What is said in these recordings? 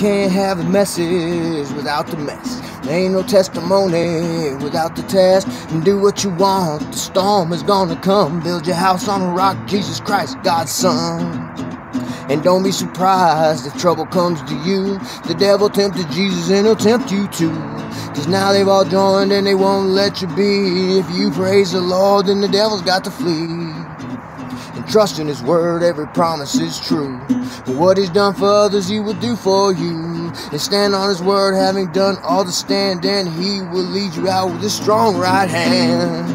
can't have a message without the mess. There ain't no testimony without the test. And do what you want, the storm is gonna come. Build your house on a rock, Jesus Christ, God's Son. And don't be surprised if trouble comes to you. The devil tempted Jesus and he'll tempt you too. Cause now they've all joined and they won't let you be. If you praise the Lord, then the devil's got to flee. Trust in his word, every promise is true. What he's done for others, he will do for you. And stand on his word, having done all to stand, and he will lead you out with his strong right hand.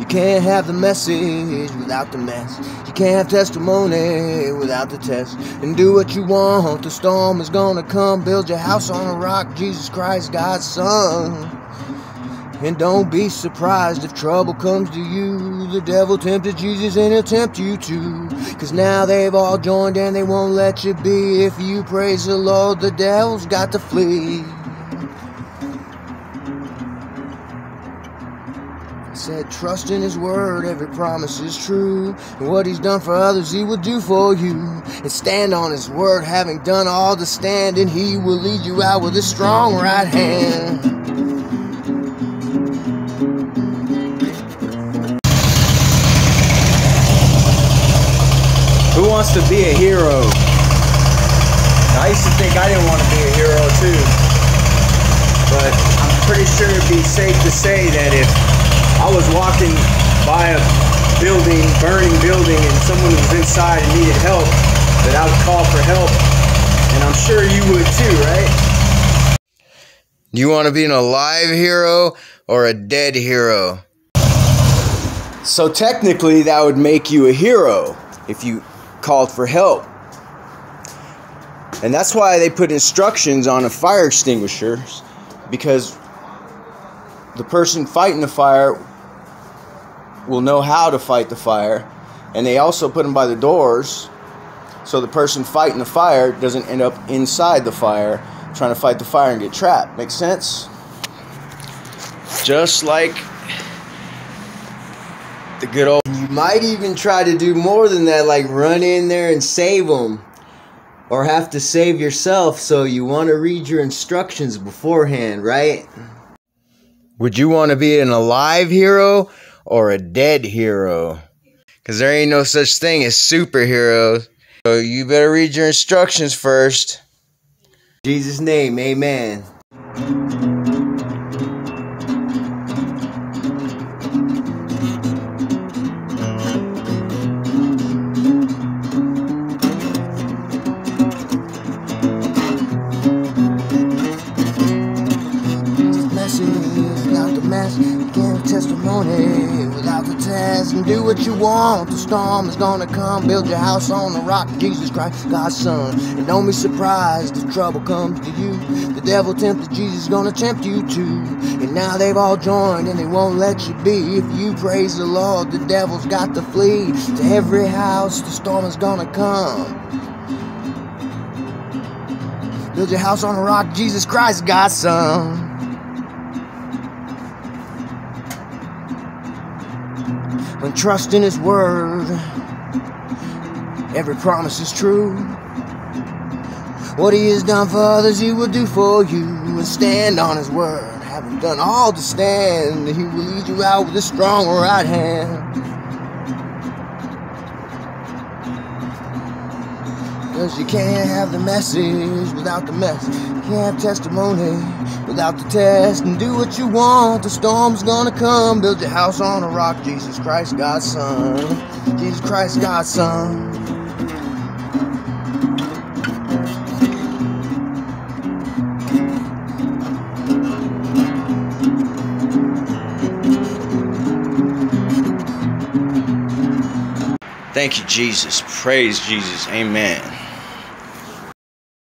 You can't have the message without the mess. You can't have testimony without the test. And do what you want, the storm is gonna come. Build your house on a rock, Jesus Christ, God's Son. And don't be surprised if trouble comes to you. The devil tempted Jesus and he'll tempt you too. Cause now they've all joined and they won't let you be. If you praise the Lord, the devil's got to flee. said, Trust in His word, every promise is true. And what He's done for others, He will do for you. And stand on His word, having done all the standing, He will lead you out with His strong right hand. Wants to be a hero? I used to think I didn't want to be a hero too. But I'm pretty sure it'd be safe to say that if I was walking by a building, burning building, and someone was inside and needed help, that I would call for help. And I'm sure you would too, right? Do you want to be an alive hero or a dead hero? So technically, that would make you a hero if you called for help. And that's why they put instructions on a fire extinguisher because the person fighting the fire will know how to fight the fire. And they also put them by the doors so the person fighting the fire doesn't end up inside the fire trying to fight the fire and get trapped. Make sense? Just like the good old. You might even try to do more than that, like run in there and save them. Or have to save yourself, so you want to read your instructions beforehand, right? Would you want to be an alive hero or a dead hero? Because there ain't no such thing as superheroes. So you better read your instructions first. In Jesus' name, amen. Without the mask, You testimony without the test. And do what you want. The storm is gonna come. Build your house on the rock. Jesus Christ, God's Son. And don't be surprised if trouble comes to you. The devil tempted Jesus, gonna tempt you too. And now they've all joined and they won't let you be. If you praise the Lord, the devil's got to flee. To every house, the storm is gonna come. Build your house on a rock, Jesus Christ, God's Son. And trust in His word, every promise is true. What He has done for others, He will do for you. You and stand on His word, having done all to stand, He will lead you out with His strong right hand. Cause you can't have the message without the mess. You can't have testimony without the test. And do what you want, the storm's gonna come. Build your house on a rock, Jesus Christ, God's Son. Jesus Christ, God's Son. Thank you, Jesus. Praise Jesus. Amen.